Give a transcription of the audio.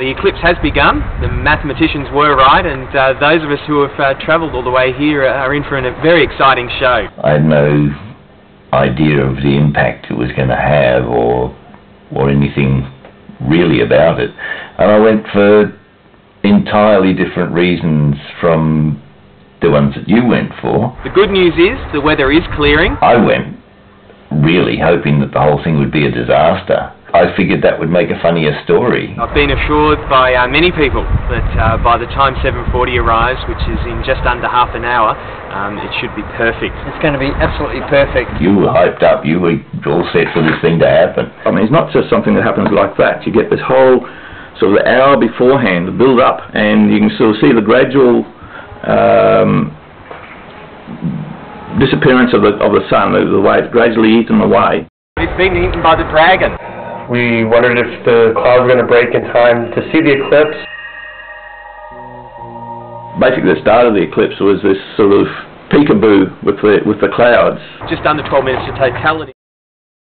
The eclipse has begun. The mathematicians were right, and uh, those of us who have uh, travelled all the way here are in for a very exciting show. I had no idea of the impact it was going to have, or or anything really about it, and I went for entirely different reasons from the ones that you went for. The good news is the weather is clearing. I went really hoping that the whole thing would be a disaster. I figured that would make a funnier story. I've been assured by uh, many people that uh, by the time 7.40 arrives, which is in just under half an hour, um, it should be perfect. It's going to be absolutely perfect. You were hyped up. You were all set for this thing to happen. I mean, it's not just something that happens like that. You get this whole sort of hour beforehand, the build up, and you can sort of see the gradual um, disappearance of the of the sun, the, the way it's gradually eaten away. It's been eaten by the dragon. We wondered if the clouds were going to break in time to see the eclipse. Basically, the start of the eclipse was this sort of peekaboo with the with the clouds. Just under 12 minutes to totality.